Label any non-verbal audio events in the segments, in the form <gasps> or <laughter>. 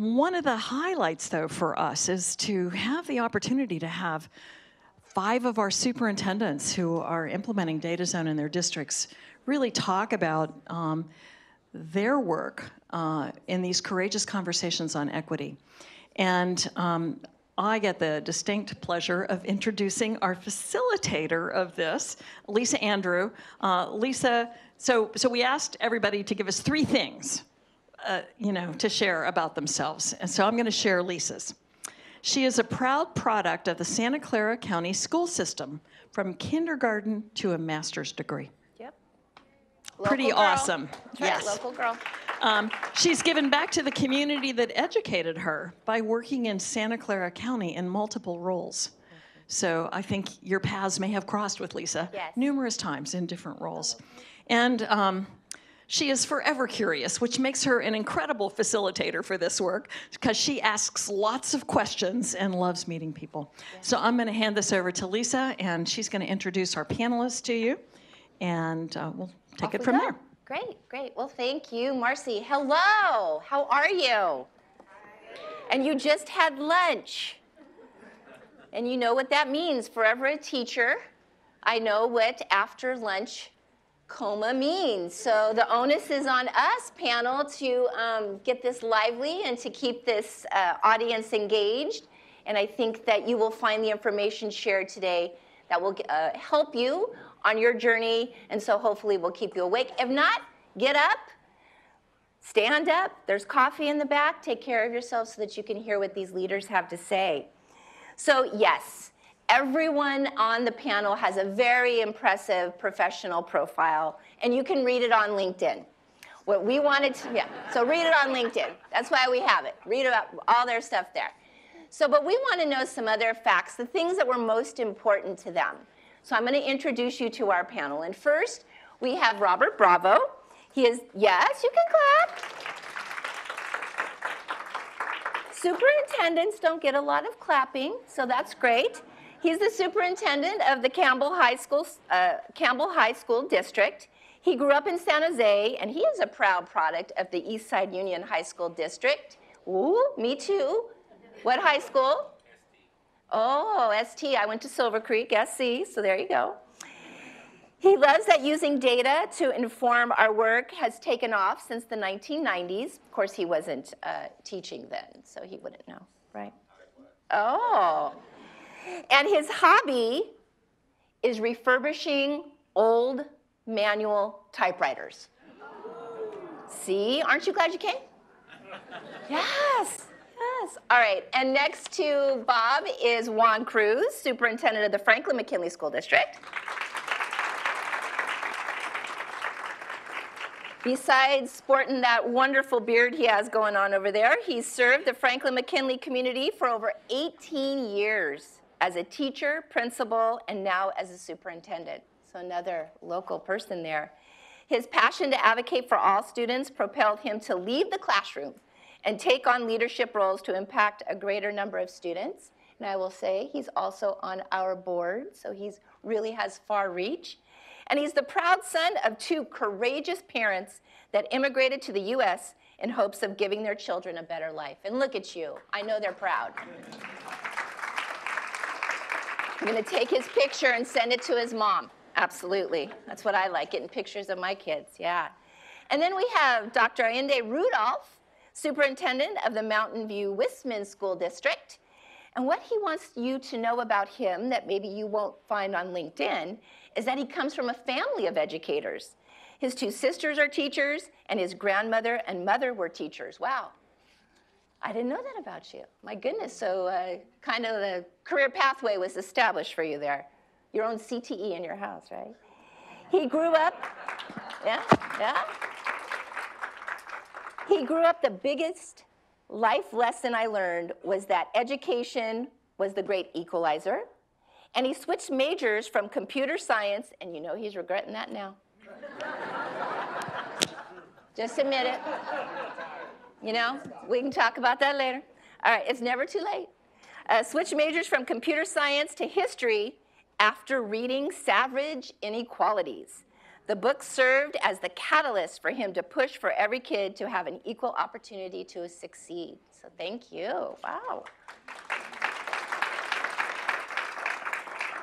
One of the highlights, though, for us is to have the opportunity to have five of our superintendents who are implementing Data Zone in their districts really talk about um, their work uh, in these courageous conversations on equity. And um, I get the distinct pleasure of introducing our facilitator of this, Lisa Andrew. Uh, Lisa, so, so we asked everybody to give us three things, uh, you know, to share about themselves. And so I'm going to share Lisa's. She is a proud product of the Santa Clara County school system from kindergarten to a master's degree. Yep. Pretty Local girl. awesome. That's right, Yes. local girl. Um, she's given back to the community that educated her by working in Santa Clara County in multiple roles. So I think your paths may have crossed with Lisa Yes. numerous times in different roles. And um, she is forever curious, which makes her an incredible facilitator for this work because she asks lots of questions and loves meeting people. So I'm going to hand this over to Lisa, and she's going to introduce our panelists to you, and uh, we'll take Off it we from go. there. Great, great. Well, thank you, Marcy. Hello, how are you? And you just had lunch. And you know what that means. Forever a teacher, I know what after lunch coma means. So the onus is on us, panel, to um, get this lively and to keep this uh, audience engaged. And I think that you will find the information shared today that will uh, help you on your journey. And so hopefully we'll keep you awake. If not, get up, stand up. There's coffee in the back. Take care of yourself so that you can hear what these leaders have to say. So, yes, everyone on the panel has a very impressive professional profile, and you can read it on LinkedIn. What we wanted to, yeah, so read it on LinkedIn. That's why we have it. Read about all their stuff there. So, but we want to know some other facts, the things that were most important to them. So, I'm going to introduce you to our panel. And first, we have Robert Bravo. He is, yes, you can clap. Superintendents don't get a lot of clapping, so that's great. He's the superintendent of the Campbell High School, uh, Campbell High School District. He grew up in San Jose, and he is a proud product of the East Side Union High School District. Ooh, me too. What high school? Oh, ST. I went to Silver Creek, SC, so there you go. He loves that using data to inform our work has taken off since the 1990s. Of course, he wasn't uh, teaching then, so he wouldn't know, right? Oh. And his hobby is refurbishing old manual typewriters. See, aren't you glad you came? Yes, yes. All right, and next to Bob is Juan Cruz, superintendent of the Franklin McKinley School District. Besides sporting that wonderful beard he has going on over there, he's served the Franklin McKinley community for over 18 years as a teacher, principal, and now as a superintendent. So another local person there. His passion to advocate for all students propelled him to leave the classroom and take on leadership roles to impact a greater number of students. And I will say he's also on our board, so he's really has far reach. And he's the proud son of two courageous parents that immigrated to the US in hopes of giving their children a better life. And look at you. I know they're proud. I'm going to take his picture and send it to his mom. Absolutely. That's what I like, getting pictures of my kids. Yeah. And then we have Dr. Ayende Rudolph, superintendent of the Mountain View Whisman School District. And what he wants you to know about him that maybe you won't find on LinkedIn is that he comes from a family of educators. His two sisters are teachers, and his grandmother and mother were teachers. Wow. I didn't know that about you. My goodness. So, uh, kind of the career pathway was established for you there. Your own CTE in your house, right? He grew up, yeah, yeah. He grew up, the biggest life lesson I learned was that education was the great equalizer. And he switched majors from computer science, and you know he's regretting that now. <laughs> Just admit it. You know, we can talk about that later. All right, it's never too late. Uh, switch majors from computer science to history after reading Savage Inequalities, The book served as the catalyst for him to push for every kid to have an equal opportunity to succeed. So thank you. Wow.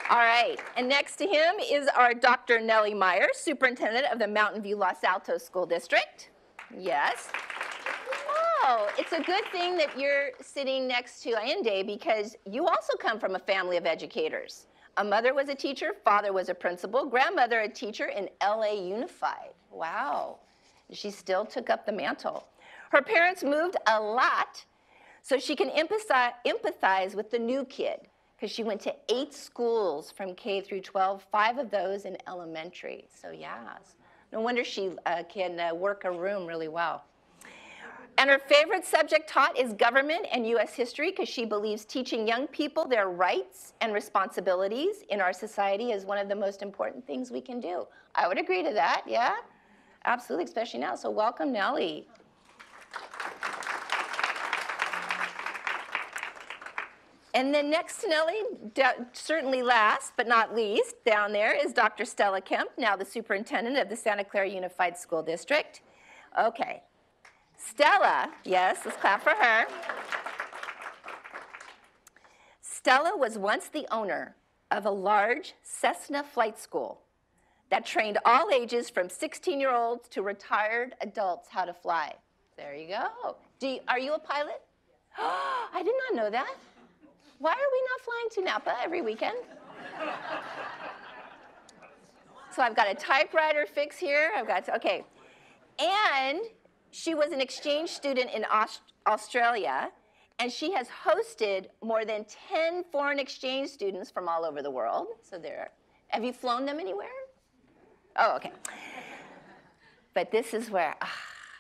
All right, and next to him is our Dr. Nellie Meyer, Superintendent of the Mountain View Los Altos School District. Yes. It's a good thing that you're sitting next to Ayende because you also come from a family of educators. A mother was a teacher, father was a principal, grandmother a teacher in LA Unified. Wow. She still took up the mantle. Her parents moved a lot so she can empathize, empathize with the new kid because she went to eight schools from K through 12, five of those in elementary. So, yeah, no wonder she uh, can uh, work a room really well. And her favorite subject taught is government and U.S. history because she believes teaching young people their rights and responsibilities in our society is one of the most important things we can do. I would agree to that, yeah? Absolutely, especially now. So, welcome, Nellie. And then next to Nellie, certainly last but not least, down there is Dr. Stella Kemp, now the superintendent of the Santa Clara Unified School District. Okay. Stella, yes, let's clap for her. Stella was once the owner of a large Cessna flight school that trained all ages from 16 year olds to retired adults how to fly. There you go. You, are you a pilot? <gasps> I did not know that. Why are we not flying to Napa every weekend? so I've got a typewriter fix here. I've got, to, okay. And she was an exchange student in Aust- Australia, and she has hosted more than 10 foreign exchange students from all over the world. So there, have you flown them anywhere? Oh, okay. But this is where, ah,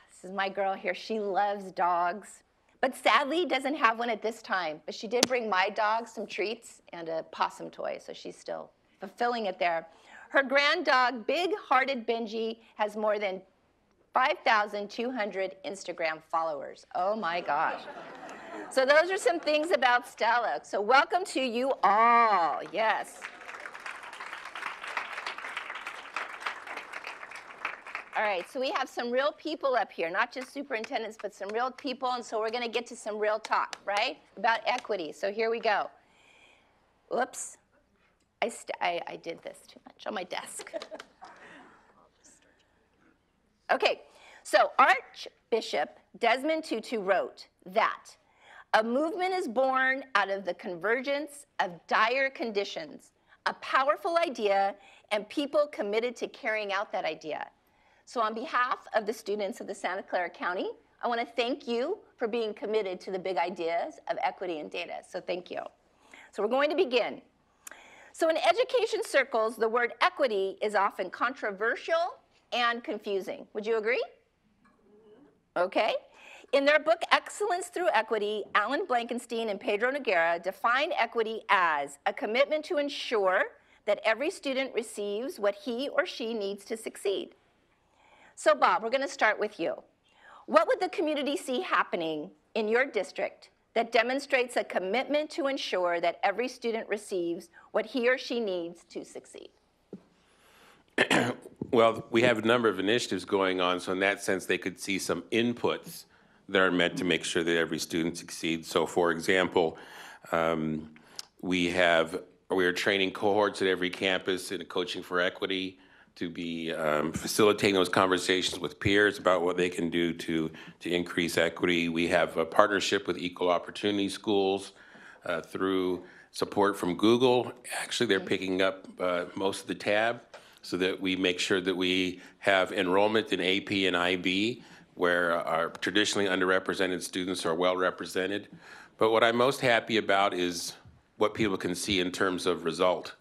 this is my girl here. She loves dogs. But sadly, doesn't have one at this time. But she did bring my dog some treats and a possum toy, so she's still fulfilling it there. Her grand dog, Big Hearted Benji, has more than 5,200 Instagram followers. Oh my gosh. So those are some things about Stella. So welcome to you all. Yes. All right, so we have some real people up here, not just superintendents, but some real people, and so we're going to get to some real talk, right, about equity. So here we go. Oops, I, I, I did this too much on my desk. <laughs> okay, so Archbishop Desmond Tutu wrote that a movement is born out of the convergence of dire conditions, a powerful idea, and people committed to carrying out that idea. So on behalf of the students of the Santa Clara County, I want to thank you for being committed to the big ideas of equity and data. So thank you. So we're going to begin. So in education circles, the word equity is often controversial and confusing. Would you agree? Okay. In their book, Excellence Through Equity, Alan Blankstein and Pedro Noguera define equity as a commitment to ensure that every student receives what he or she needs to succeed. So, Bob, we're going to start with you. What would the community see happening in your district that demonstrates a commitment to ensure that every student receives what he or she needs to succeed? <clears throat> well, we have a number of initiatives going on, so in that sense, they could see some inputs that are meant to make sure that every student succeeds. So, for example, um, we have we are training cohorts at every campus in coaching for equity to be um, facilitating those conversations with peers about what they can do to, to increase equity. We have a partnership with Equal Opportunity Schools uh, through support from Google. Actually, they're picking up uh, most of the tab so that we make sure that we have enrollment in AP and IB where our traditionally underrepresented students are well represented. But what I'm most happy about is what people can see in terms of result.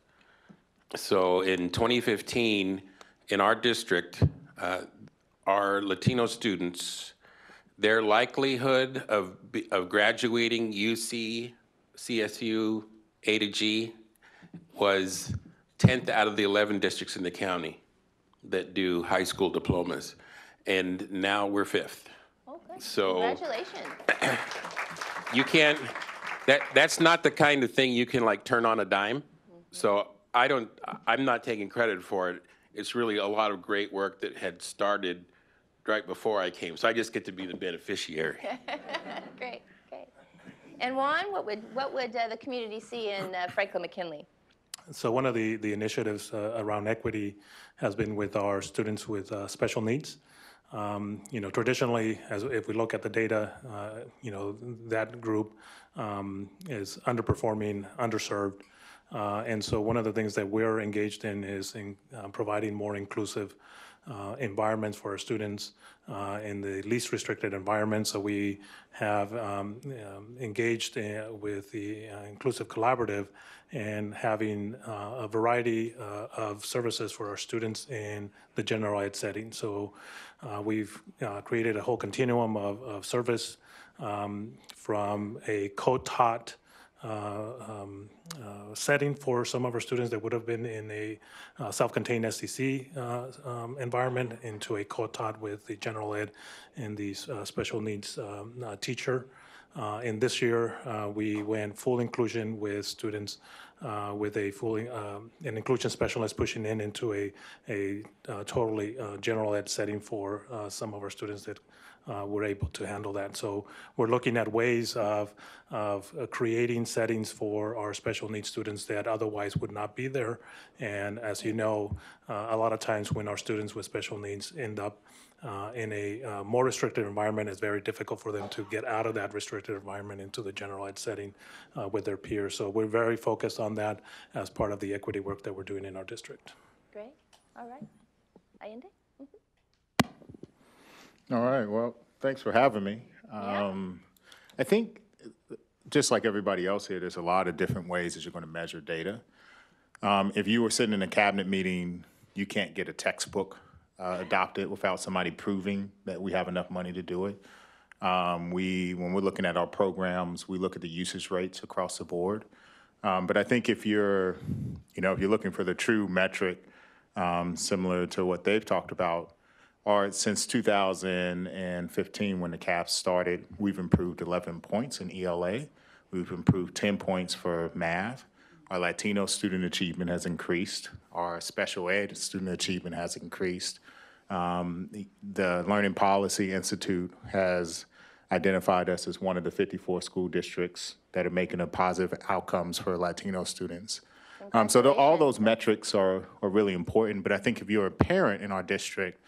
So in 2015, in our district, uh, our Latino students, their likelihood of, of graduating UC, CSU, A to G was 10th out of the 11 districts in the county that do high school diplomas. And now we're fifth. Good. So Congratulations. <clears throat> you can't, that, that's not the kind of thing you can like turn on a dime. Mm-hmm. So I don't, I'm not taking credit for it. it's really a lot of great work that had started right before I came. So I just get to be the beneficiary. <laughs> Great, great. And Juan, what would, what would uh, the community see in uh, Franklin McKinley? So one of the, the initiatives uh, around equity has been with our students with uh, special needs. Um, you know, traditionally, as if we look at the data, uh, you know, that group um, is underperforming, underserved. Uh, and so one of the things that we're engaged in is in uh, providing more inclusive uh, environments for our students uh, in the least restricted environment. So we have um, um, engaged uh, with the uh, Inclusion Collaborative and having uh, a variety uh, of services for our students in the general ed setting. So we've created a whole continuum of, of service um, from a co-taught um, uh, setting for some of our students that would have been in a uh, self-contained SDC uh, um, environment into a co-taught with the general ed and the uh, special needs um, uh, teacher. Uh, And this year, uh, we went full inclusion with students uh, with a full um, an inclusion specialist pushing in into a, a uh, totally uh, general ed setting for uh, some of our students that uh, were able to handle that. So we're looking at ways of, of uh, creating settings for our special needs students that otherwise would not be there. And as you know, uh, a lot of times when our students with special needs end up uh, in a uh, more restricted environment, it's very difficult for them to get out of that restricted environment into the general ed setting with their peers. So we're very focused on that as part of the equity work that we're doing in our district. Great, all right. Ayende? All right, well, thanks for having me. Yeah. Um, I think, just like everybody else here, there's a lot of different ways that you're going to measure data. Um, If you were sitting in a cabinet meeting, you can't get a textbook uh, adopted without somebody proving that we have enough money to do it. Um, We, when we're looking at our programs, we look at the usage rates across the board. Um, But I think if you're, you know, if you're looking for the true metric, um, similar to what they've talked about, or since 2015, when the caps started, we've improved 11 points in ELA. We've improved 10 points for math. Our Latino student achievement has increased. Our special ed student achievement has increased. Um, the- The Learning Policy Institute has identified us as one of the 54 school districts that are making a positive outcomes for Latino students. Um, so the, all those metrics are, are really important, but I think if you're a parent in our district,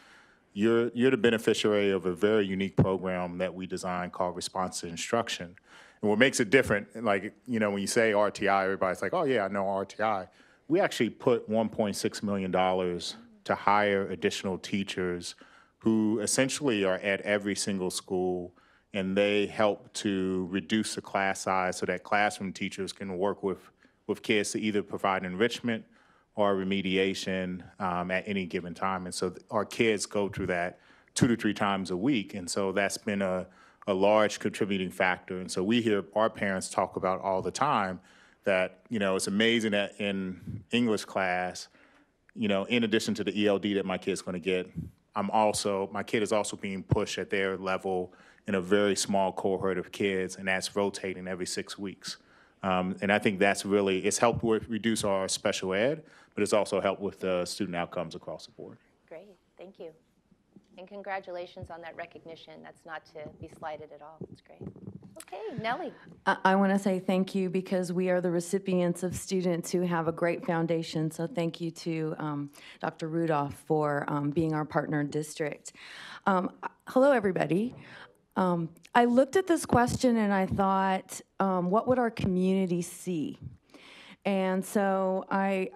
you're, you're the beneficiary of a very unique program that we designed called Response to Instruction. And what makes it different, like, you know, when you say RTI, everybody's like, oh, yeah, I know RTI. We actually put $1.6 million to hire additional teachers who essentially are at every single school and they help to reduce the class size so that classroom teachers can work with, with kids to either provide enrichment or remediation um, at any given time. And so th- our kids go through that two to three times a week. And so that's been a, a large contributing factor. And so we hear our parents talk about all the time that, you know, it's amazing that in English class, you know, in addition to the ELD that my kid's going to get, I'm also, my kid is also being pushed at their level in a very small cohort of kids, and that's rotating every six weeks. Um, and I think that's really, it's helped reduce our special ed, but it's also helped with uh, student outcomes across the board. Great, thank you. And congratulations on that recognition. That's not to be slighted at all. It's great. Okay, Nellie. I, I want to say thank you because we are the recipients of students who have a great foundation. So thank you to um, Dr. Rudolph for um, being our partner district. Um, hello, everybody. Um, I looked at this question and I thought, um, what would our community see? And so I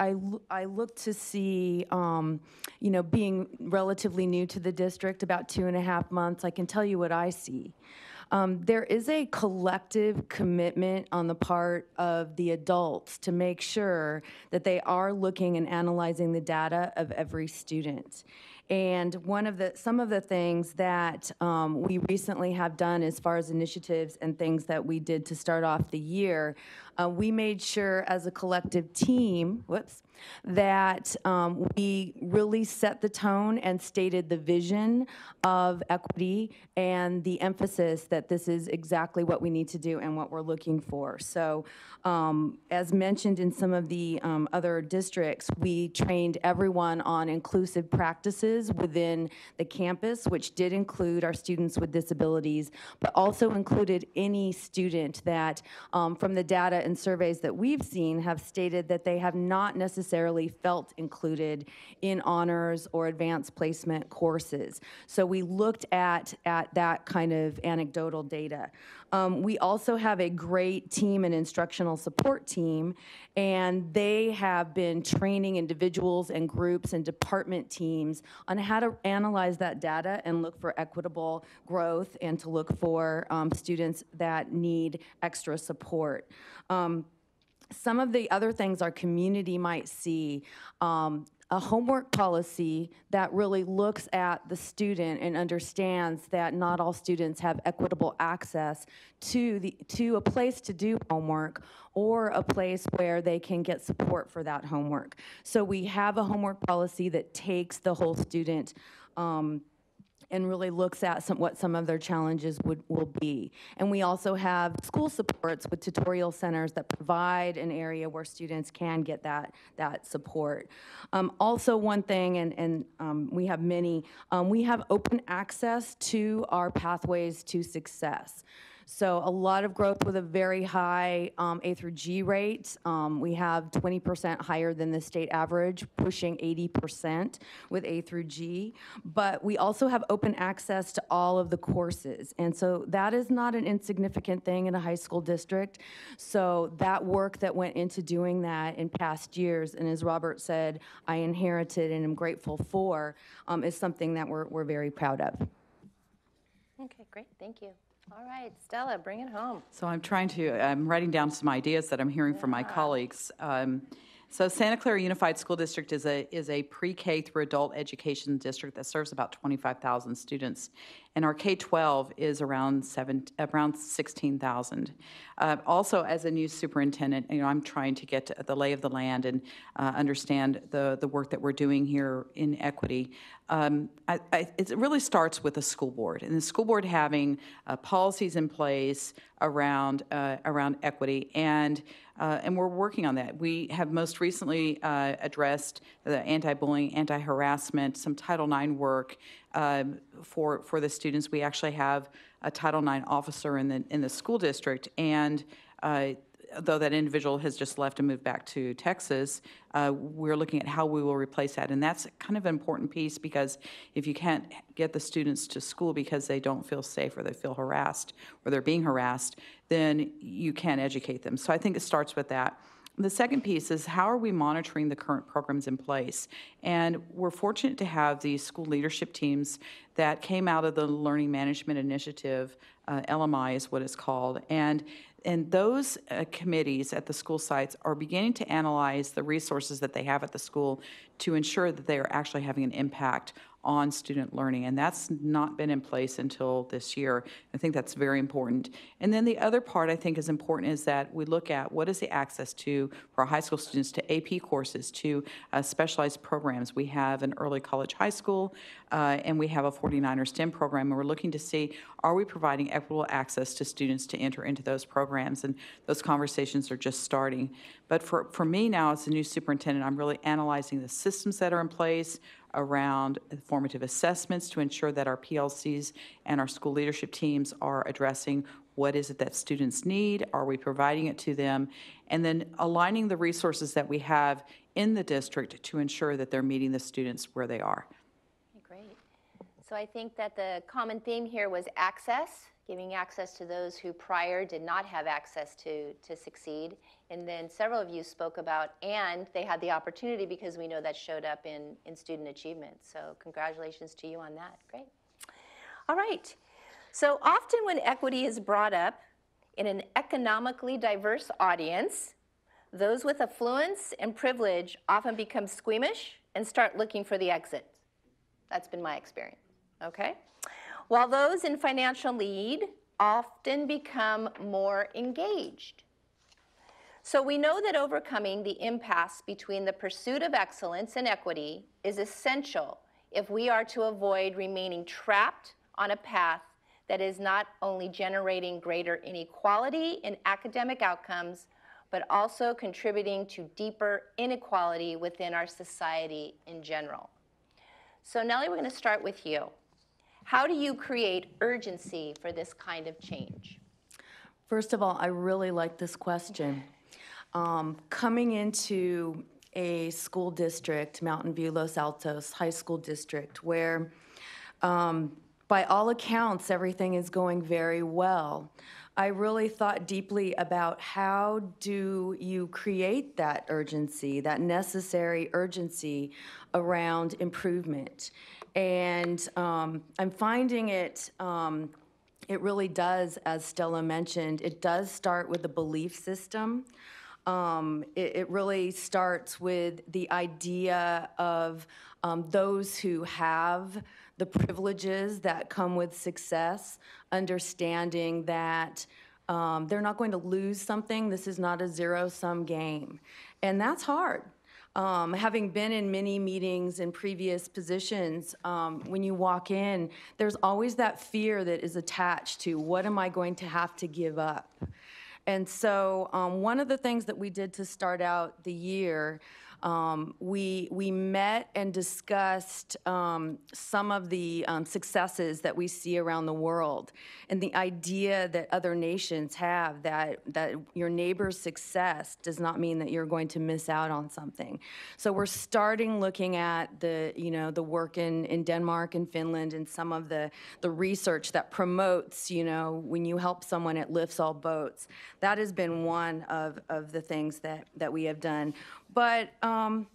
I looked to see, um, you know, being relatively new to the district, about two and a half months, I can tell you what I see. Um, there is a collective commitment on the part of the adults to make sure that they are looking and analyzing the data of every student. And one of the, some of the things that um, we recently have done as far as initiatives and things that we did to start off the year, uh, we made sure as a collective team, whoops, that um, we really set the tone and stated the vision of equity and the emphasis that this is exactly what we need to do and what we're looking for. So, um, as mentioned in some of the um, other districts, we trained everyone on inclusive practices within the campus, which did include our students with disabilities, but also included any student that, um, from the data and surveys that we've seen, have stated that they have not necessarily felt included in honors or advanced placement courses. So we looked at, at that kind of anecdotal data. Um, we also have a great team and instructional support team, and they have been training individuals and groups and department teams on how to analyze that data and look for equitable growth and to look for um, students that need extra support. Um, some of the other things our community might see um, a homework policy that really looks at the student and understands that not all students have equitable access to the to a place to do homework or a place where they can get support for that homework. So we have a homework policy that takes the whole student um, and really looks at some, what some of their challenges would, will be. And we also have school supports with tutorial centers that provide an area where students can get that, that support. Um, also, one thing, and, and um, we have many, um, we have open access to our pathways to success. So a lot of growth with a very high um, A through G rate. Um, we have 20% higher than the state average, pushing 80% with A through G. But we also have open access to all of the courses. And so that is not an insignificant thing in a high school district. So that work that went into doing that in past years, and as Robert said, I inherited and am grateful for, um, is something that we're, we're very proud of. Okay, great, thank you. All right, Stella, bring it home. So I'm trying to, I'm writing down some ideas that I'm hearing from my colleagues. Um, So Santa Clara Unified School District is a, is a pre-K through adult education district that serves about 25,000 students. And our K-12 is around seven, around 16,000. Uh, Also, as a new superintendent, you know, I'm trying to get to the lay of the land and uh, understand the, the work that we're doing here in equity. Um, I, I, it really starts with the school board, and the school board having uh, policies in place around, uh, around equity, and, uh, and we're working on that. We have most recently uh, addressed the anti-bullying, anti-harassment, some Title IX work um, for, for the students. We actually have a Title IX officer in the, in the school district, and uh, though that individual has just left and moved back to Texas, uh, we're looking at how we will replace that. And that's kind of an important piece because if you can't get the students to school because they don't feel safe or they feel harassed or they're being harassed, then you can't educate them. So I think it starts with that. The second piece is how are we monitoring the current programs in place? And we're fortunate to have these school leadership teams that came out of the Learning Management Initiative, uh, LMI is what it's called. And and those uh, committees at the school sites are beginning to analyze the resources that they have at the school to ensure that they are actually having an impact on student learning. And that's not been in place until this year. I think that's very important. And then the other part I think is important is that we look at what is the access to for our high school students to AP courses, to uh, specialized programs. We have an early college high school, uh, and we have a 49er STEM program, and we're looking to see are we providing equitable access to students to enter into those programs? And those conversations are just starting. But for, for me now, as a new superintendent, I'm really analyzing the systems that are in place around formative assessments to ensure that our PLCs and our school leadership teams are addressing what is it that students need? Are we providing it to them? And then aligning the resources that we have in the district to ensure that they're meeting the students where they are. Great. So I think that the common theme here was access, giving access to those who prior did not have access to, to succeed. And then several of you spoke about, and they had the opportunity because we know that showed up in, in student achievement. So congratulations to you on that. Great. All right. So often when equity is brought up in an economically diverse audience, those with affluence and privilege often become squeamish and start looking for the exit. That's been my experience. Okay? While those in financial lead often become more engaged. So we know that overcoming the impasse between the pursuit of excellence and equity is essential if we are to avoid remaining trapped on a path that is not only generating greater inequality in academic outcomes, but also contributing to deeper inequality within our society in general. So Nellie, we're going to start with you. How do you create urgency for this kind of change? First of all, I really like this question. Um, coming into a school district, Mountain View Los Altos High School District, where um, by all accounts everything is going very well. I really thought deeply about how do you create that urgency, that necessary urgency around improvement. And um, I'm finding it, um, it really does, as Stella mentioned, it does start with the belief system. Um, it, it, really starts with the idea of um, those who have the privileges that come with success, understanding that um, they're not going to lose something. This is not a zero sum game. And that's hard. Um, having been in many meetings in previous positions, um, when you walk in, there's always that fear that is attached to what am I going to have to give up? And so, um, one of the things that we did to start out the year um, we, we met and discussed um, some of the um, successes that we see around the world and the idea that other nations have that, that your neighbor's success does not mean that you're going to miss out on something. So we're starting looking at the, you know, the work in, in Denmark and Finland and some of the, the research that promotes, you know, when you help someone, it lifts all boats. That has been one of, of the things that, that we have done. But, um,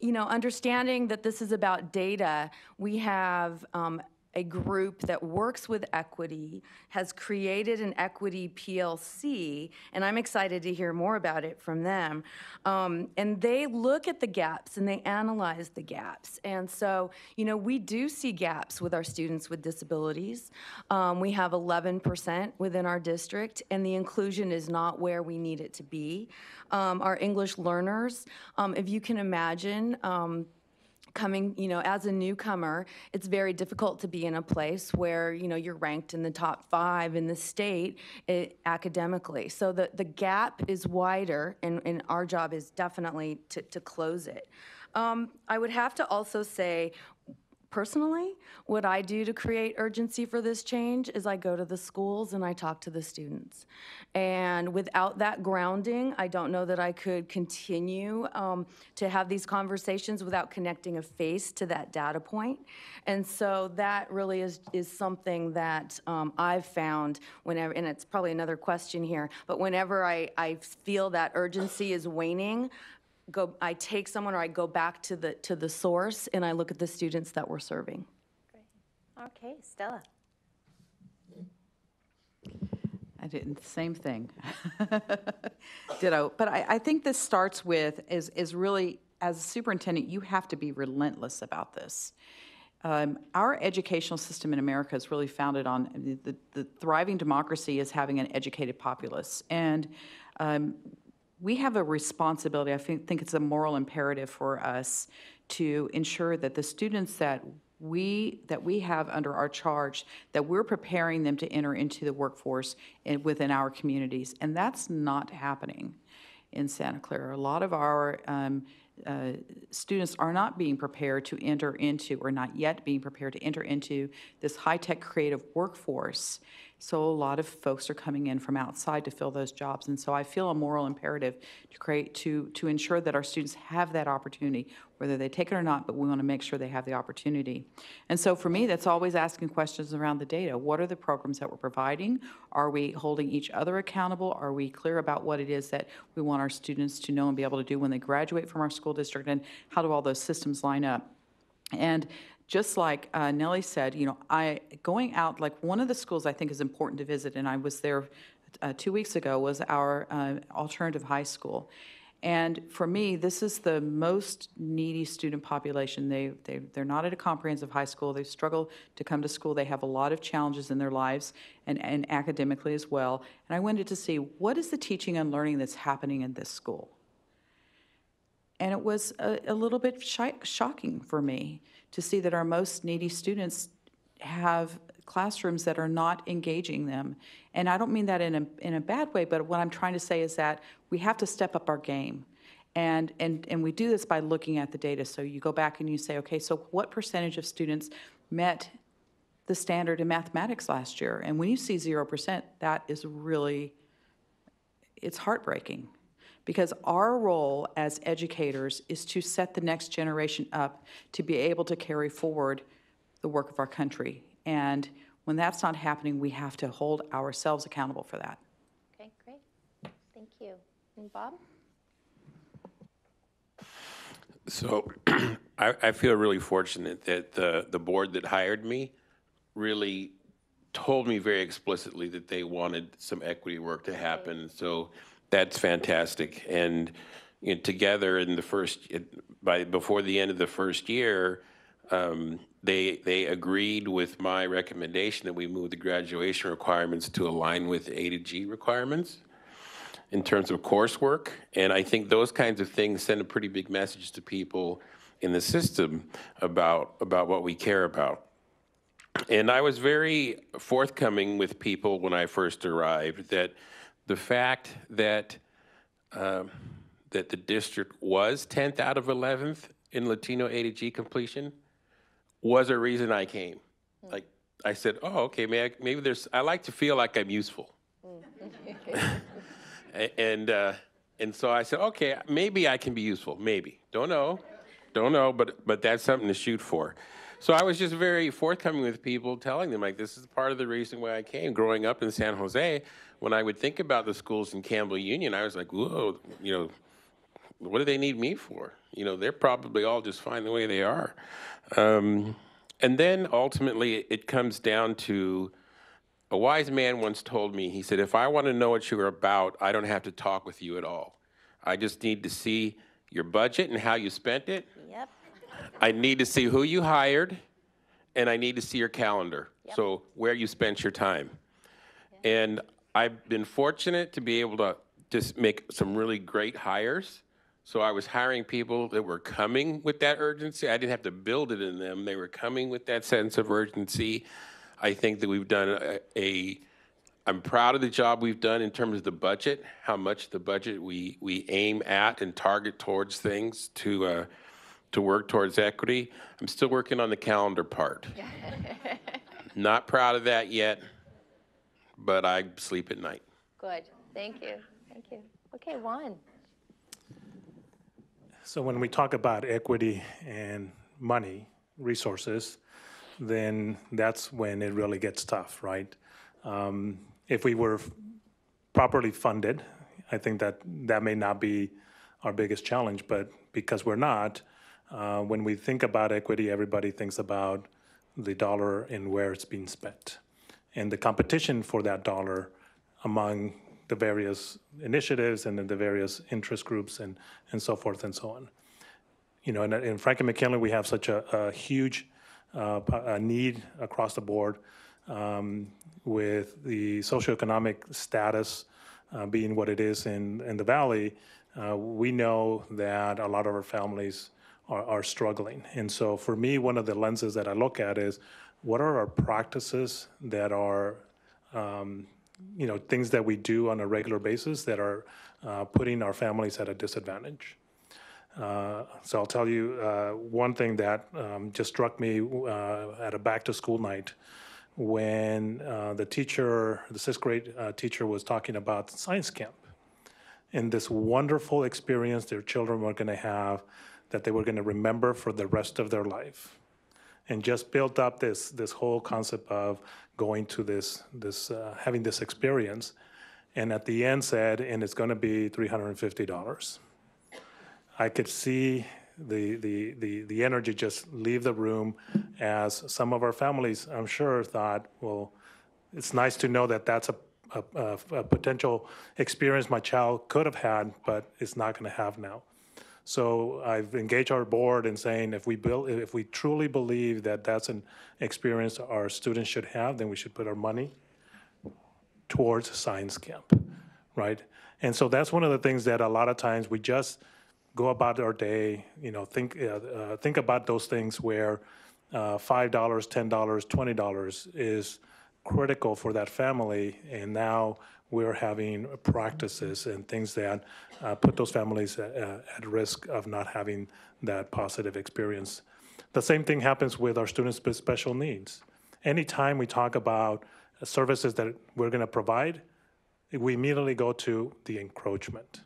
you know, understanding that this is about data, we have um, a group that works with equity, has created an equity PLC, and I'm excited to hear more about it from them. Um, and they look at the gaps and they analyze the gaps. And so, you know, we do see gaps with our students with disabilities. Um, we have 11% within our district, and the inclusion is not where we need it to be. Um, our English learners, um, if you can imagine, um, coming, you know, as a newcomer, it's very difficult to be in a place where, you know, you're ranked in the top five in the state it, eh, academically. So the, the gap is wider, and, and our job is definitely to, to close it. Um, I would have to also say personally, what I do to create urgency for this change is I go to the schools and I talk to the students. And without that grounding, I don't know that I could continue um, to have these conversations without connecting a face to that data point. And so that really is, is something that um, I've found whenever, and it's probably another question here, but whenever I, I feel that urgency is waning, go, I take someone or I go back to the, to the source and I look at the students that we're serving. Great. Okay, Stella. I did the same thing. <laughs> Ditto. But I, I think this starts with is is really as a superintendent, you have to be relentless about this. Um, our educational system in America is really founded on the, the, the, thriving democracy is having an educated populace. And um, we have a responsibility, I think, think it's a moral imperative for us to ensure that the students that we that we have under our charge that we're preparing them to enter into the workforce in, within our communities. And that's not happening in santa clara. A lot of our um, uh, students are not being prepared to enter into or not yet being prepared to enter into this high-tech creative workforce so a lot of folks are coming in from outside to fill those jobs. And so I feel a moral imperative to create to to ensure that our students have that opportunity, whether they take it or not, but we want to make sure they have the opportunity. And so for me, that's always asking questions around the data. What are the programs that we're providing? Are we holding each other accountable? Are we clear about what it is that we want our students to know and be able to do when they graduate from our school district? And how do all those systems line up? And just like uh, Nellie said, you know, I going out like one of the schools I think is important to visit, and I was there uh, two weeks ago was our uh, alternative high school, And for me, this is the most needy student population. They, they, they're not at a comprehensive high school. They struggle to come to school. They have a lot of challenges in their lives and, and academically as well. And I wanted to see what is the teaching and learning that's happening in this school? And it was a, a little bit shi- shocking for me to see that our most needy students have classrooms that are not engaging them. And I don't mean that in a, in a bad way, but what I'm trying to say is that we have to step up our game. And, and, and we do this by looking at the data. So you go back and you say, okay, so what percentage of students met the standard in mathematics last year? And when you see 0%, that is really, it's heartbreaking because our role as educators is to set the next generation up to be able to carry forward the work of our country. And when that's not happening, we have to hold ourselves accountable for that. Okay, great. Thank you. And Bob? So <clears throat> I, I feel really fortunate that the, the board that hired me really told me very explicitly that they wanted some equity work to happen. So that's fantastic. And you know, together in the first, by, before the end of the first year, um, they, they agreed with my recommendation that we move the graduation requirements to align with A to G requirements in terms of coursework. And I think those kinds of things send a pretty big message to people in the system about, about what we care about. And I was very forthcoming with people when I first arrived that the fact that um, that the district was 10th out of 11th in Latino A to G completion was a reason I came. Like I said, oh, okay, maybe, maybe there's. I like to feel like I'm useful. <laughs> A- and uh, and so I said, okay, maybe I can be useful. Maybe don't know, don't know, but but that's something to shoot for. So I was just very forthcoming with people, telling them like this is part of the reason why I came. Growing up in San Jose, when I would think about the schools in Campbell Union, I was like, whoa, you know, what do they need me for? You know, they're probably all just fine the way they are. Um, and then ultimately, it comes down to a wise man once told me, he said, if I want to know what you're about, I don't have to talk with you at all. I just need to see your budget and how you spent it. Yep. I need to see who you hired, and I need to see your calendar. So where you spent your time. And I've been fortunate to be able to just make some really great hires. So I was hiring people that were coming with that urgency. I didn't have to build it in them. They were coming with that sense of urgency. I think that we've done a, a I'm proud of the job we've done in terms of the budget, how much the budget we, we aim at and target towards things to, uh, to work towards equity. I'm still working on the calendar part. <laughs> Not proud of that yet, but I sleep at night. Good. Thank you. Thank you. Okay, Juan. So when we talk about equity and money, resources, then that's when it really gets tough, right? Um, If we were properly funded, I think that that may not be our biggest challenge, but because we're not, uh, when we think about equity, everybody thinks about the dollar and where it's being spent. And the competition for that dollar among the various initiatives and the various interest groups and, and so forth and so on. You know, and in Franklin McKinley, we have such a, a huge uh, uh, need across the board um, with the socioeconomic status uh, being what it is in, in the valley. Uh, we know that a lot of our families are, are struggling. And so for me, one of the lenses that I look at is what are our practices that are um, you know, things that we do on a regular basis that are uh, putting our families at a disadvantage. Uh, so I'll tell you uh, one thing that um, just struck me uh, at a back-to-school night when uh, the teacher, the sixth grade uh, teacher, was talking about science camp and this wonderful experience their children were going to have that they were going to remember for the rest of their life and just built up this this whole concept of going to this this uh, having this experience and at the end said and it's going to be $350 i could see the, the, the, the energy just leave the room as some of our families i'm sure thought well it's nice to know that that's a a, a, a potential experience my child could have had, but it's not going to have now. So I've engaged our board in saying if we build, if we truly believe that that's an experience our students should have, then we should put our money towards science camp, right? And so that's one of the things that a lot of times we just go about our day, you know, think, uh, uh, think about those things where uh, $5, $10, $20 is critical for that family. And now we're having practices and things that uh, put those families at, uh, at risk of not having that positive experience. The same thing happens with our students with special needs. Anytime we talk about services that we're going to provide, we immediately go to the encroachment.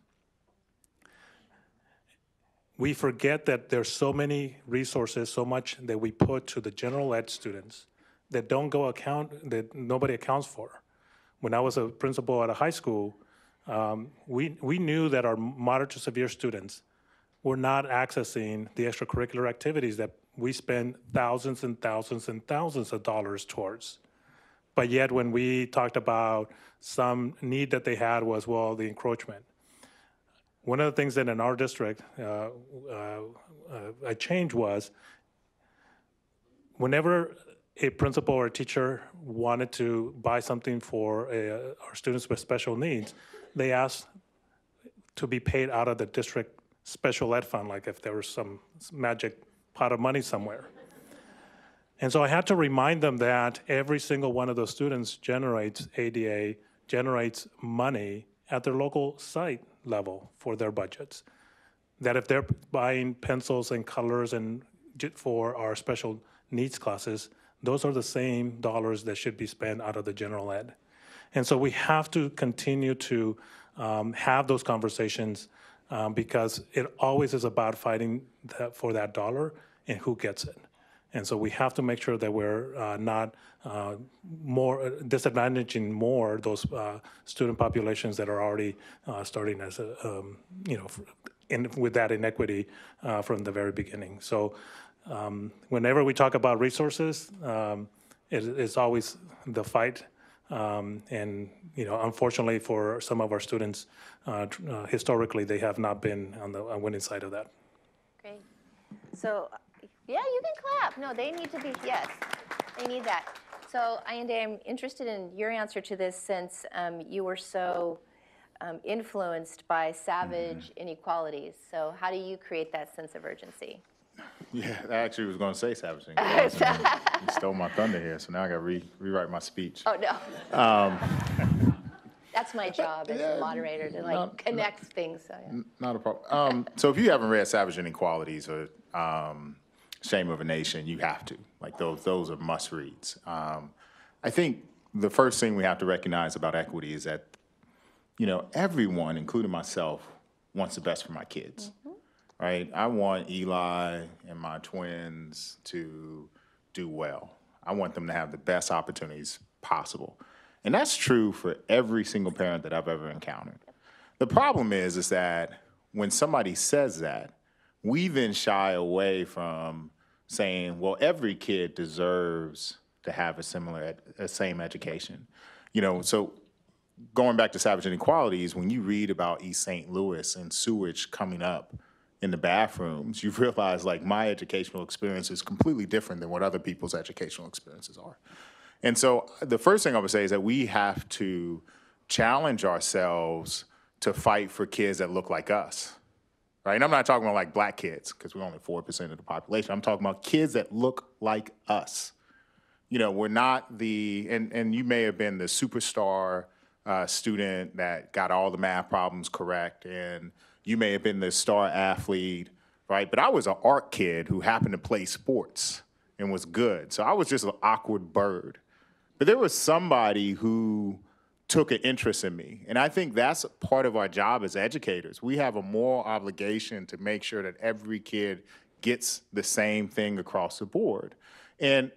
We forget that there's so many resources, so much that we put to the general ed students that don't go account, that nobody accounts for. When I was a principal at a high school, um, we, we knew that our moderate to severe students were not accessing the extracurricular activities that we spend thousands and thousands and thousands of dollars towards. But yet, when we talked about some need that they had was, well, the encroachment. One of the things that in our district, uh, uh, uh, a change was whenever a principal or a teacher wanted to buy something for a, our students with special needs, they asked to be paid out of the district special ed fund, like if there was some magic pot of money somewhere. And so I had to remind them that every single one of those students generates ADA, generates money at their local site level for their budgets. That if they're buying pencils and colors and for our special needs classes, those are the same dollars that should be spent out of the general ed. And so we have to continue to um, have those conversations um, because it always is about fighting that, for that dollar and who gets it. And so we have to make sure that we're uh, not uh, more uh, disadvantaging more those uh, student populations that are already uh, starting as a, um, you know, in, with that inequity from the very beginning. So um, whenever we talk about resources, um, it, it's always the fight. Um, and you know, unfortunately for some of our students, uh, uh, historically they have not been on the winning side of that. Great. So, yeah, you can clap. No, they need to be. Yes, they need that. So, Ayende, I'm interested in your answer to this since um, you were so um, influenced by savage mm-hmm. inequalities. So, how do you create that sense of urgency? <laughs> Yeah, I actually was going to say savage you <laughs> stole my thunder here, so now I got to re- rewrite my speech. Oh, no. Um, <laughs> That's my job as a moderator, to like connect things, so, yeah. Not a problem. Um, so if you haven't read Savage Inequalities or um, Shame of a Nation, you have to. Like those, those are must reads. Um, I think the first thing we have to recognize about equity is that, you know, everyone, including myself, wants the best for my kids right? I want Eli and my twins to do well. I want them to have the best opportunities possible. And that's true for every single parent that I've ever encountered. The problem is is that when somebody says that, we then shy away from saying, well, every kid deserves to have a similar a same education. You know, so going back to savage inequalities, when you read about East St. Louis and sewage coming up, in the bathrooms, you <laughs> realize like my educational experience is completely different than what other people's educational experiences are. And so the first thing I would say is that we have to challenge ourselves to fight for kids that look like us. Right? And I'm not talking about like black kids, because we're only 4% of the population. I'm talking about kids that look like us. You know, we're not the, and, and you may have been the superstar uh, student that got all the math problems correct and you may have been the star athlete, right? But I was an art kid who happened to play sports and was good. So I was just an awkward bird. But there was somebody who took an interest in me. And I think that's part of our job as educators. We have a moral obligation to make sure that every kid gets the same thing across the board. And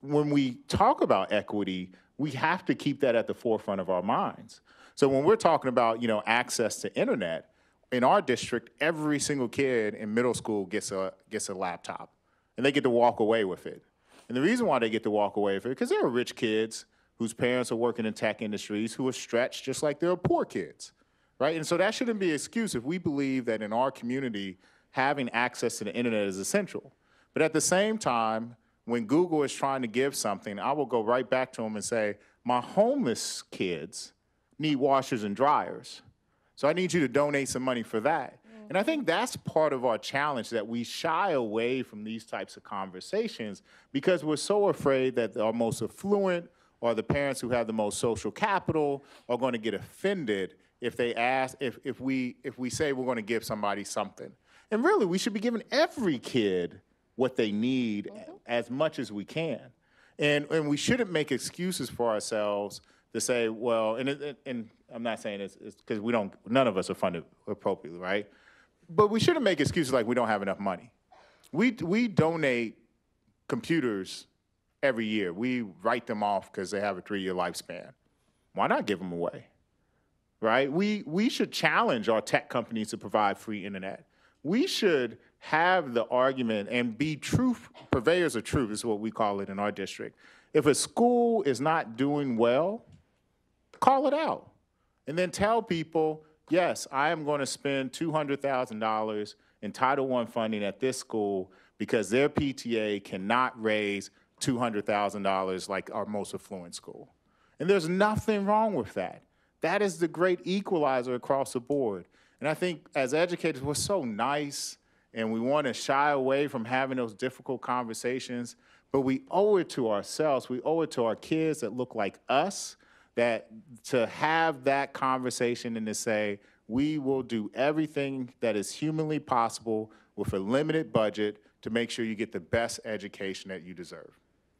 when we talk about equity, we have to keep that at the forefront of our minds. So when we're talking about, you know, access to internet, in our district, every single kid in middle school gets a gets a laptop, and they get to walk away with it. And the reason why they get to walk away with it, because there are rich kids whose parents are working in tech industries who are stretched just like there are poor kids, right? And so that shouldn't be an excuse if we believe that in our community, having access to the internet is essential. But at the same time, when Google is trying to give something, I will go right back to them and say, my homeless kids need washers and dryers. So I need you to donate some money for that. And I think that's part of our challenge that we shy away from these types of conversations because we're so afraid that our most affluent or the parents who have the most social capital are going to get offended if they ask if, if we if we say we're going to give somebody something. And really we should be giving every kid what they need mm-hmm. as much as we can. And, and we shouldn't make excuses for ourselves to say, well, and, it- and I'm not saying it's because we don't, none of us are funded appropriately, right? But we shouldn't make excuses like we don't have enough money. We, we donate computers every year. We write them off because they have a three-year lifespan. Why not give them away? right? We, we should challenge our tech companies to provide free internet. We should have the argument and be truth, purveyors of truth is what we call it in our district. If a school is not doing well, call it out. And then tell people, yes, I am going to spend $200,000 in Title I funding at this school because their PTA cannot raise $200,000 like our most affluent school. And there's nothing wrong with that. That is the great equalizer across the board. And I think as educators, we're so nice and we want to shy away from having those difficult conversations, but we owe it to ourselves. We owe it to our kids that look like us that to have that conversation and to say, we will do everything that is humanly possible with a limited budget to make sure you get the best education that you deserve.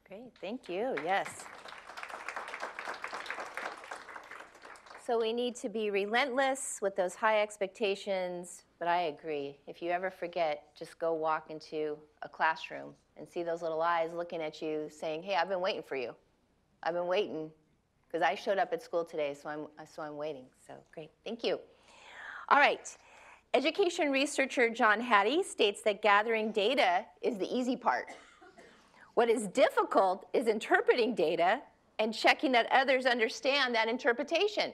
Great, thank you, yes. So we need to be relentless with those high expectations, but I agree. If you ever forget, just go walk into a classroom and see those little eyes looking at you saying, hey, I've been waiting for you. I've been waiting because I showed up at school today, so I'm, uh, so I'm waiting. So great, thank you. All right. Education researcher John Hattie states that gathering data is the easy part. What is difficult is interpreting data and checking that others understand that interpretation.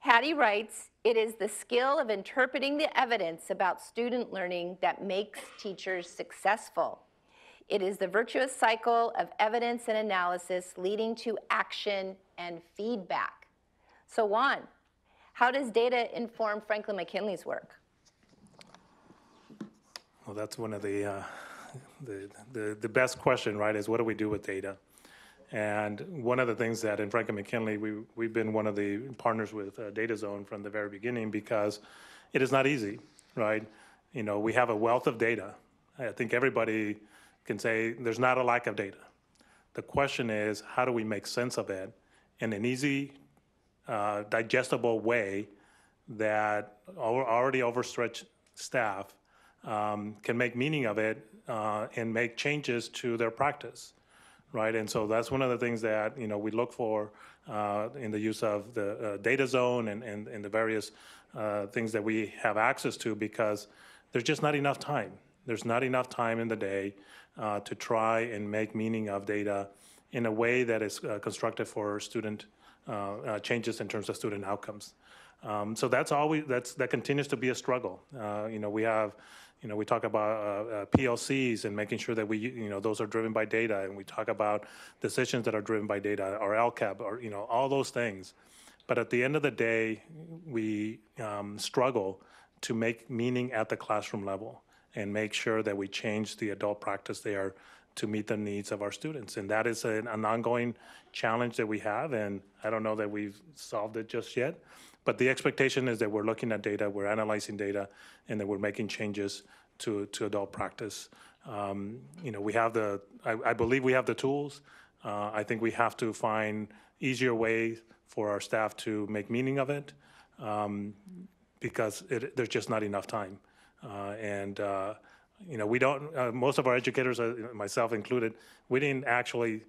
Hattie writes, it is the skill of interpreting the evidence about student learning that makes teachers successful. It is the virtuous cycle of evidence and analysis leading to action and feedback. So Juan, how does data inform Franklin McKinley's work? Well, that's one of the, uh, the, the, the best question, right, is what do we do with data? And one of the things that in Franklin McKinley, we, we've been one of the partners with uh, Data Zone from the very beginning because it is not easy, right? You know, we have a wealth of data. I think everybody can say there's not a lack of data. The question is, how do we make sense of it in an easy, uh, digestible way that al- already overstretched staff um, can make meaning of it uh, and make changes to their practice, right? And so that's one of the things that you know we look for uh, in the use of the uh, data zone and, and, and the various uh, things that we have access to because there's just not enough time. There's not enough time in the day uh, to try and make meaning of data in a way that is uh, constructive for student uh, uh, changes in terms of student outcomes. Um, so that's always that's that continues to be a struggle. Uh, you know, we have, you know, we talk about uh, PLCs and making sure that we, you know, those are driven by data, and we talk about decisions that are driven by data, or LCAP, or you know, all those things. But at the end of the day, we um, struggle to make meaning at the classroom level and make sure that we change the adult practice there to meet the needs of our students. And that is an, an ongoing challenge that we have, and I don't know that we've solved it just yet. But the expectation is that we're looking at data, we're analyzing data, and that we're making changes to, to adult practice. Um, you know, we have the, I, I believe we have the tools. Uh, I think we have to find easier ways for our staff to make meaning of it um, because it, there's just not enough time. Uh, and, uh, you know, we don't, uh, most of our educators, uh, myself included, we didn't actually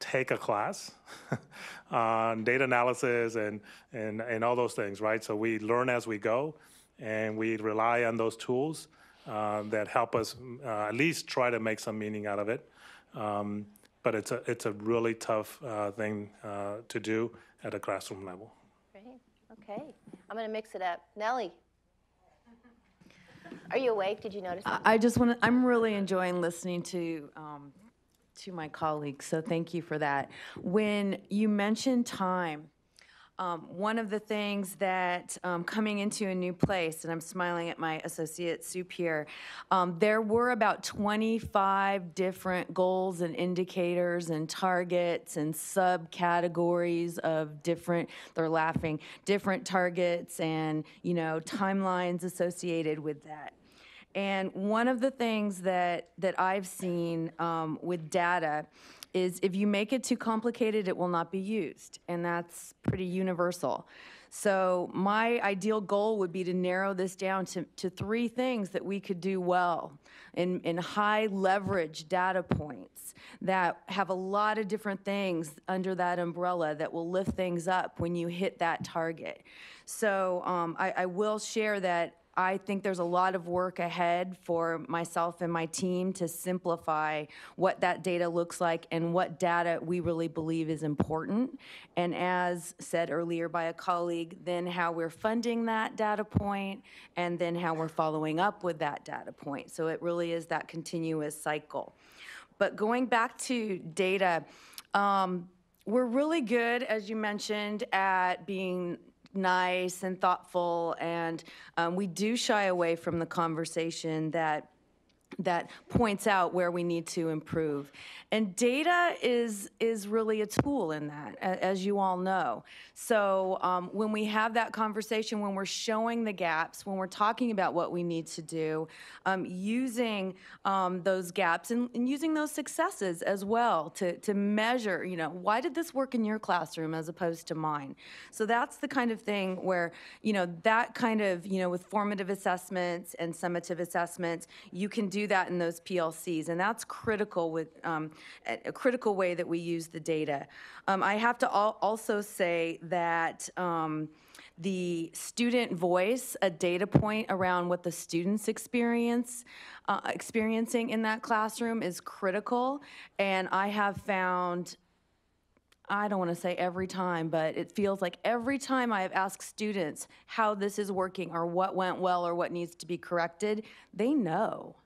take a class <laughs> on data analysis and, and, and all those things, right? So we learn as we go and we rely on those tools uh, that help us uh, at least try to make some meaning out of it. Um, but it's a, it's a really tough uh, thing to do at a classroom level. Great. Okay. I'm going to mix it up. Nellie. Are you awake? Did you notice? I, I just want to. I'm really enjoying listening to, um, to my colleagues, so thank you for that. When you mentioned time, um, one of the things that um, coming into a new place, and I'm smiling at my associate soup here, um, there were about 25 different goals and indicators and targets and subcategories of different, they're laughing, different targets and, you know, timelines associated with that. And one of the things that, that I've seen um, with data is if you make it too complicated, it will not be used. And that's pretty universal. So my ideal goal would be to narrow this down to, to three things that we could do well in, in high leverage data points that have a lot of different things under that umbrella that will lift things up when you hit that target. So um, I, I will share that I think there's a lot of work ahead for myself and my team to simplify what that data looks like and what data we really believe is important. And as said earlier by a colleague, then how we're funding that data point and then how we're following up with that data point. So it really is that continuous cycle. But going back to data, um, we're really good, as you mentioned, at being nice and thoughtful, and um, we do shy away from the conversation that that points out where we need to improve. And data is is really a tool in that, as you all know. So um, when we have that conversation, when we're showing the gaps, when we're talking about what we need to do, um, using um, those gaps and, and using those successes as well to to measure, you know, why did this work in your classroom as opposed to mine? So that's the kind of thing where you know that kind of you know with formative assessments and summative assessments, you can do that in those PLCs, and that's critical with um, a, critical way that we use the data. Um, I have to al- also say that. Um, the student voice, a data point around what the students experience, uh, experiencing in that classroom is critical. And I have found I don't want to say every time, but it feels like every time I have asked students how this is working or what went well or what needs to be corrected, they know.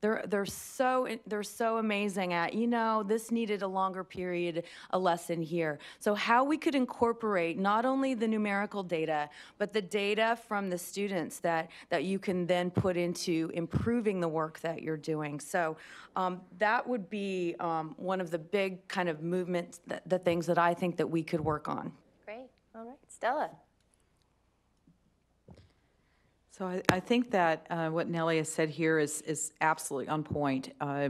They're, they're so they're so amazing at you know this needed a longer period a lesson here so how we could incorporate not only the numerical data but the data from the students that that you can then put into improving the work that you're doing so um, that would be um, one of the big kind of movements the things that I think that we could work on Great. All right. Stella. So I, I think that uh, what Nellie has said here is, is absolutely on point. Uh,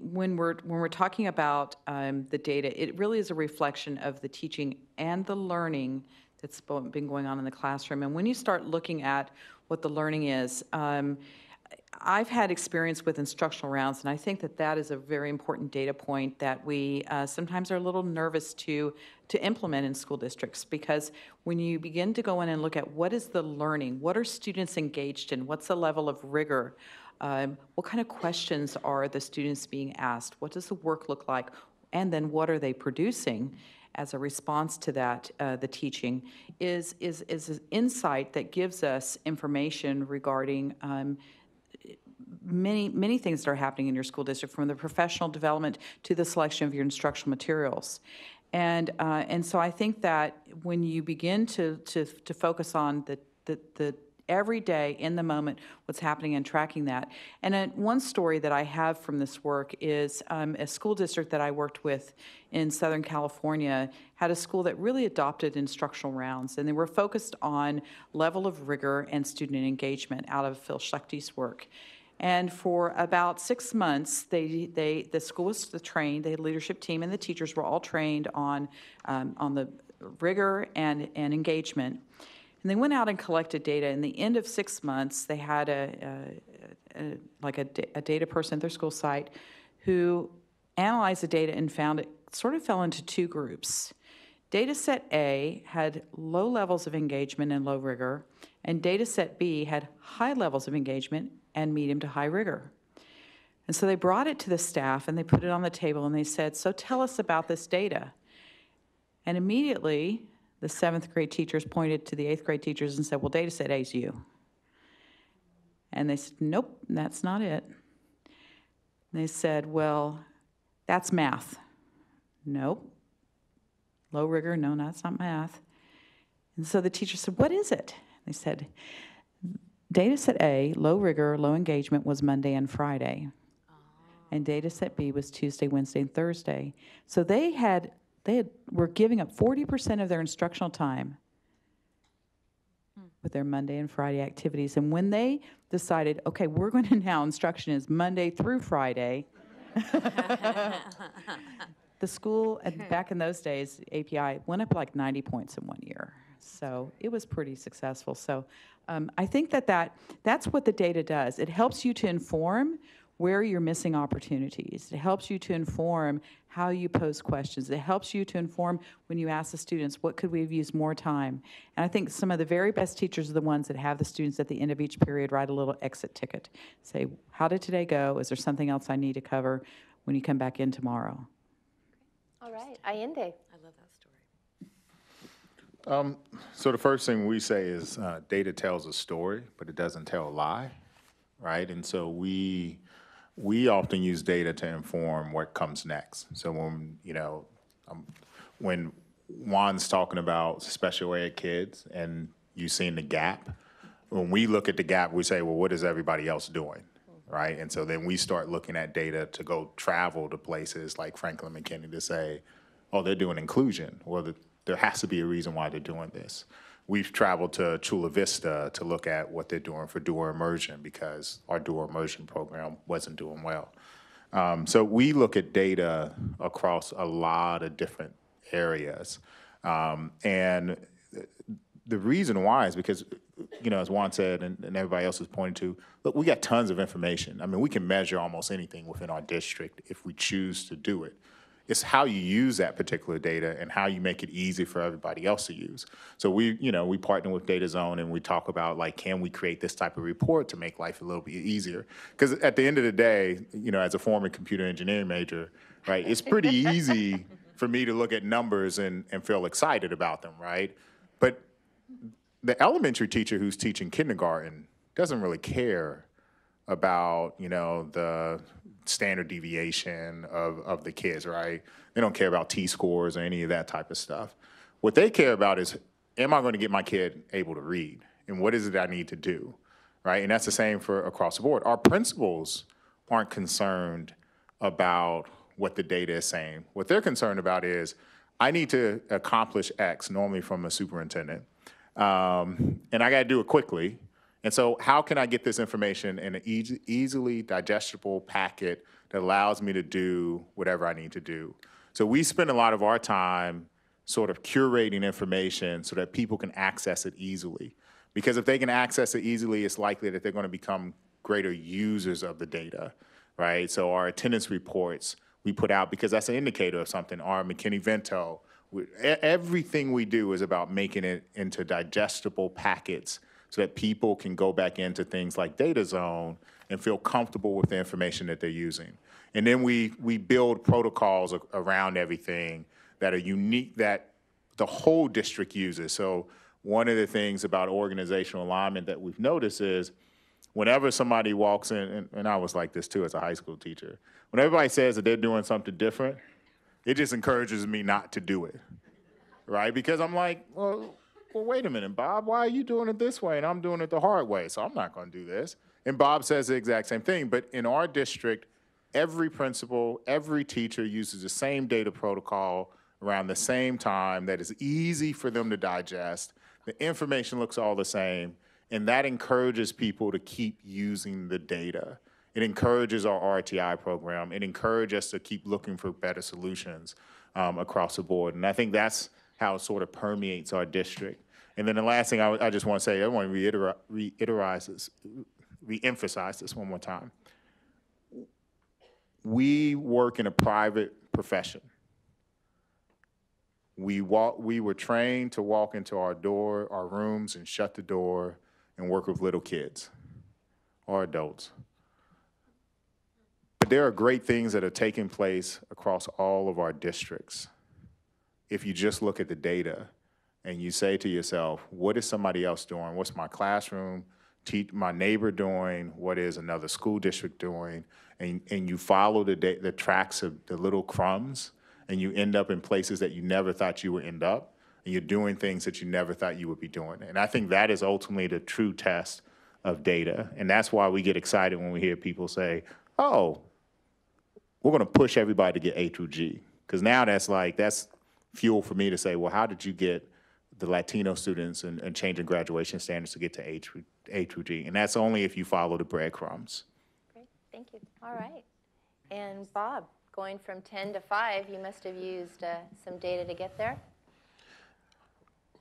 When we're, when we're talking about um, the data, it really is a reflection of the teaching and the learning that's been going on in the classroom. And when you start looking at what the learning is, um, I've had experience with instructional rounds, and I think that that is a very important data point that we uh, sometimes are a little nervous to to implement in school districts because when you begin to go in and look at what is the learning, what are students engaged in, what's the level of rigor, um, what kind of questions are the students being asked, what does the work look like, and then what are they producing? as a response to that, uh, the teaching, is, is, is an insight that gives us information regarding um, many, many things that are happening in your school district, from the professional development to the selection of your instructional materials. And, uh, and so I think that when you begin to, to, to focus on the, the, the every day in the moment what's happening and tracking that. And uh, one story that I have from this work is um, a school district that I worked with in Southern California had a school that really adopted instructional rounds, and they were focused on level of rigor and student engagement out of Phil Schlechty's work. And for about six months, they, they, the school was trained, the leadership team and the teachers were all trained on, um, on the rigor and, and engagement. And they went out and collected data. In the end of six months, they had a, a, a like a, a data person at their school site who analyzed the data and found it sort of fell into two groups. Data set A had low levels of engagement and low rigor, and data set B had high levels of engagement and medium to high rigor. And so they brought it to the staff and they put it on the table and they said, So tell us about this data. And immediately, the seventh grade teachers pointed to the eighth grade teachers and said, Well, data set A is you. And they said, Nope, that's not it. And they said, Well, that's math. Nope. Low rigor, no, that's not math. And so the teacher said, What is it? They said, Data set A, low rigor, low engagement, was Monday and Friday. And data set B was Tuesday, Wednesday, and Thursday. So they had, they had, were giving up 40% of their instructional time hmm. with their Monday and Friday activities. And when they decided, okay, we're going to now, instruction is Monday through Friday, <laughs> the school, and <laughs> back in those days, API went up like 90 points in one year. So it was pretty successful. So um, I think that, that that's what the data does. It helps you to inform where you're missing opportunities. It helps you to inform how you pose questions. It helps you to inform when you ask the students, what could we have used more time? And I think some of the very best teachers are the ones that have the students at the end of each period write a little exit ticket. Say, how did today go? Is there something else I need to cover when you come back in tomorrow? All right, Ayende. So the first thing we say is uh, data tells a story, but it doesn't tell a lie, right? And so we we often use data to inform what comes next. So when you know um, when Juan's talking about special ed kids and you seeing the gap, when we look at the gap, we say, well, what is everybody else doing? Right? And so then we start looking at data to go travel to places like Franklin McKinley to say, oh, they're doing inclusion. Well, there has to be a reason why they're doing this. We've traveled to Chula Vista to look at what they're doing for dual immersion because our dual immersion program wasn't doing well. Um, so we look at data across a lot of different areas. Um, and the reason why is because, you know, as Juan said and, and everybody else has pointed to, look, we got tons of information. I mean, we can measure almost anything within our district if we choose to do it. It's how you use that particular data and how you make it easy for everybody else to use. So we, you know, we partner with Data Zone and we talk about like, can we create this type of report to make life a little bit easier? Because at the end of the day, you know, as a former computer engineering major, right, it's pretty <laughs> easy for me to look at numbers and, and feel excited about them, right? But the elementary teacher who's teaching kindergarten doesn't really care about you know the standard deviation of, of the kids right? They don't care about t-scores or any of that type of stuff. What they care about is am i going to get my kid able to read? And what is it i need to do right? And that's the same for across the board. Our principals aren't concerned about what the data is saying. What they're concerned about is i need to accomplish x normally from a superintendent. Um, and I got to do it quickly. And so, how can I get this information in an easy, easily digestible packet that allows me to do whatever I need to do? So, we spend a lot of our time sort of curating information so that people can access it easily. Because if they can access it easily, it's likely that they're going to become greater users of the data, right? So, our attendance reports we put out because that's an indicator of something. Our McKinney Vento, we- e- everything we do is about making it into digestible packets so that people can go back into things like Data Zone and feel comfortable with the information that they're using. And then we, we build protocols around everything that are unique, that the whole district uses. So one of the things about organizational alignment that we've noticed is whenever somebody walks in, and, and I was like this too as a high school teacher, when everybody says that they're doing something different, it just encourages me not to do it, right? Because I'm like, well, well, wait a minute, Bob, why are you doing it this way and I'm doing it the hard way? So I'm not going to do this. And Bob says the exact same thing. But in our district, every principal, every teacher uses the same data protocol around the same time that is easy for them to digest. The information looks all the same, and that encourages people to keep using the data. It encourages our RTI program. It encourages us to keep looking for better solutions um, across the board. And I think that's how it sort of permeates our district. And then the last thing I, just want to say, I want to reiterate, re-emphasize this one more time. We work in a private profession. We walk, we were trained to walk into our door, our rooms, and shut the door and work with little kids or adults. But there are great things that are taking place across all of our districts. If you just look at the data and you say to yourself, what is somebody else doing? What's my classroom, my neighbor doing? What is another school district doing? And, and you follow the, the tracks of the little crumbs, and you end up in places that you never thought you would end up, and you're doing things that you never thought you would be doing. And I think that is ultimately the true test of data. And that's why we get excited when we hear people say, oh, we're going to push everybody to get A through G. Because now that's like, that's fuel for me to say, well, how did you get the Latino students and, and changing graduation standards to get to A through, A through G? And that's only if you follow the breadcrumbs. Great, thank you. All right. And Bob, going from 10 to 5, you must have used uh, some data to get there?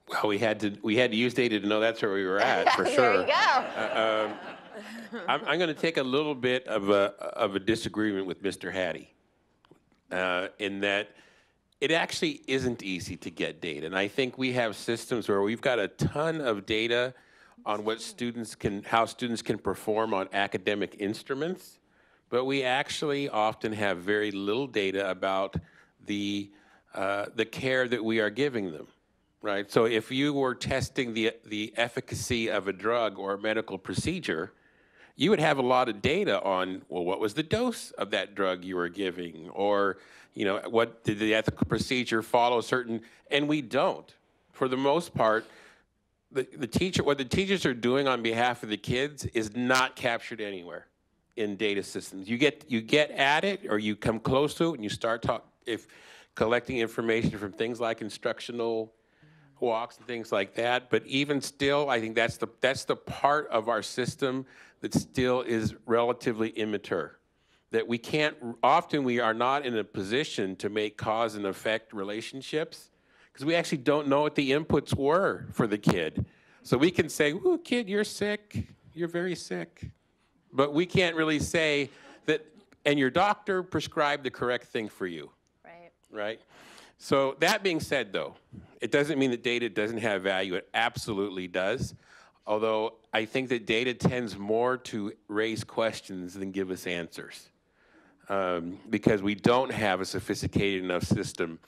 Well, we had to, we had to use data to know that's where we were <laughs> at, for sure. There you go. <laughs> I'm, I'm going to take a little bit of a, of a disagreement with Mr. Hattie uh, in that it actually isn't easy to get data. And I think we have systems where we've got a ton of data on what students can, how students can perform on academic instruments, but we actually often have very little data about the, uh, the care that we are giving them right? So if you were testing the, the efficacy of a drug or a medical procedure, you would have a lot of data on, well, what was the dose of that drug you were giving? Or, you know, what did the ethical procedure follow certain, and we don't. For the most part, the, the teacher, what the teachers are doing on behalf of the kids is not captured anywhere in data systems. You get, you get at it or you come close to it and you start talk, if collecting information from things like instructional walks and things like that. But even still, I think that's the that's the part of our system that still is relatively immature. That we can't often we are not in a position to make cause and effect relationships because we actually don't know what the inputs were for the kid. So we can say, "Ooh, kid, you're sick. You're very sick," but we can't really say that. And your doctor prescribed the correct thing for you Right. right? So that being said, though, it doesn't mean that data doesn't have value. It absolutely does. Although I think that data tends more to raise questions than give us answers. Um, because we don't have a sophisticated enough system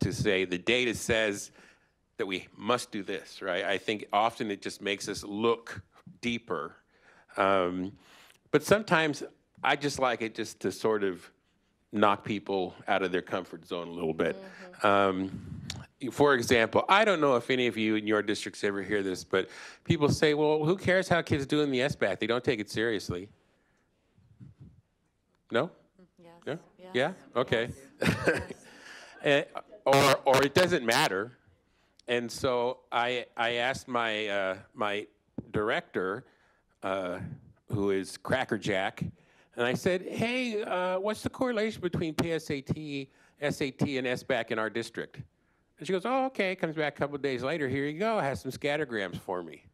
to say the data says that we must do this, right? I think often it just makes us look deeper. Um, but sometimes I just like it just to sort of knock people out of their comfort zone a little bit. Um, for example, I don't know if any of you in your districts ever hear this, but people say, well, who cares how kids do in the SBAC? They don't take it seriously. No? Yeah? Okay. <laughs> Eh, or, or it doesn't matter. And so I, I asked my, uh, my director, uh, who is Cracker Jack, and I said, hey, uh, what's the correlation between PSAT, SAT, and SBAC in our district? And she goes, oh, okay. Comes back a couple days later. Here you go. Has some scattergrams for me.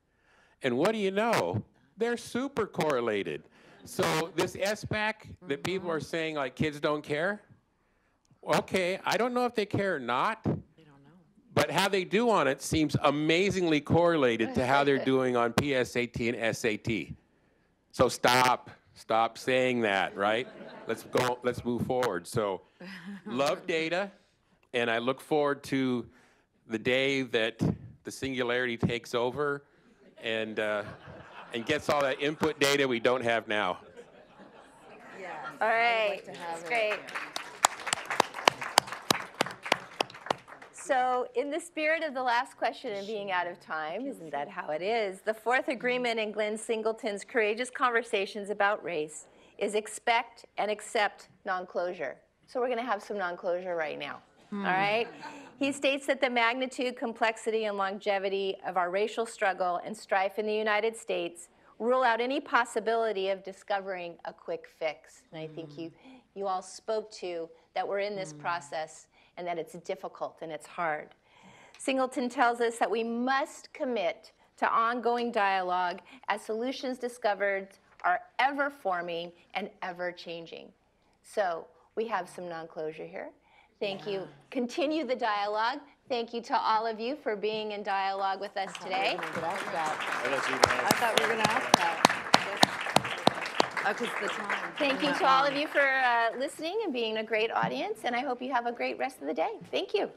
And what do you know? They're super correlated. So this SBAC that people are saying like kids don't care. Okay, I don't know if they care or not. They don't know. But how they do on it seems amazingly correlated to how they're <laughs> doing on PSAT and SAT. So stop, stop saying that, right? Let's go, let's move forward. So <laughs> love data, and I look forward to the day that the singularity takes over and, uh, and gets all that input data we don't have now. Yeah. All right, that's great. So, in the spirit of the last question and being out of time, isn't that how it is? The fourth agreement in Glenn Singleton's Courageous Conversations About Race is expect and accept non closure. So, we're going to have some non closure right now. All right? He states that the magnitude, complexity, and longevity of our racial struggle and strife in the United States rule out any possibility of discovering a quick fix. And I think hmm. you, you all spoke to that we're in this hmm. process and that it's difficult and it's hard. Singleton tells us that we must commit to ongoing dialogue as solutions discovered are ever forming and ever changing. So we have some non closure here. Thank you. Continue the dialogue. Thank you to all of you for being in dialogue with us today. I thought we were going to ask that. Oh, 'cause the time. Thank you to all of you for uh, listening and being a great audience, and I hope you have a great rest of the day. Thank you.